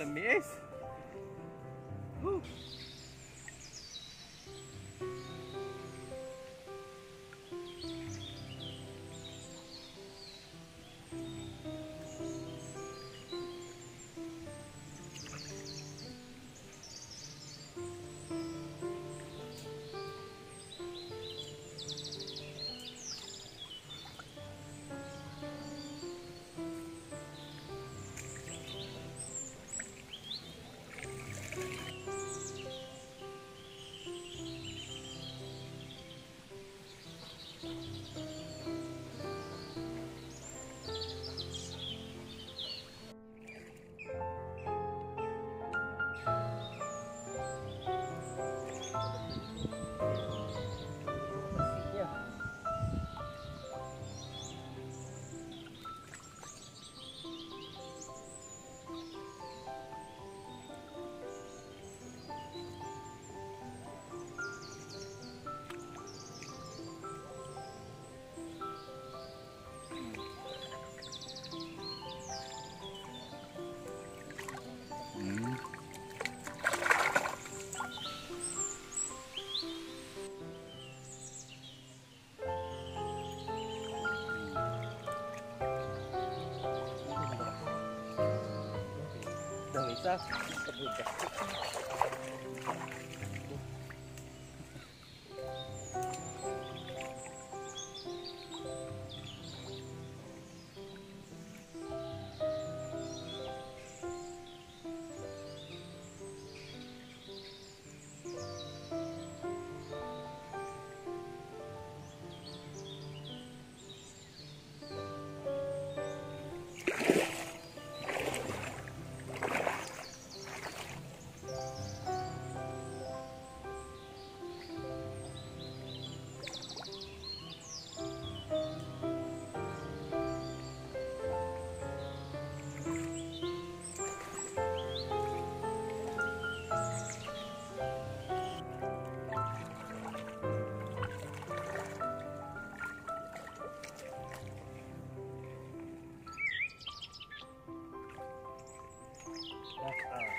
Na, naglamis. Whew. That's That's, uh,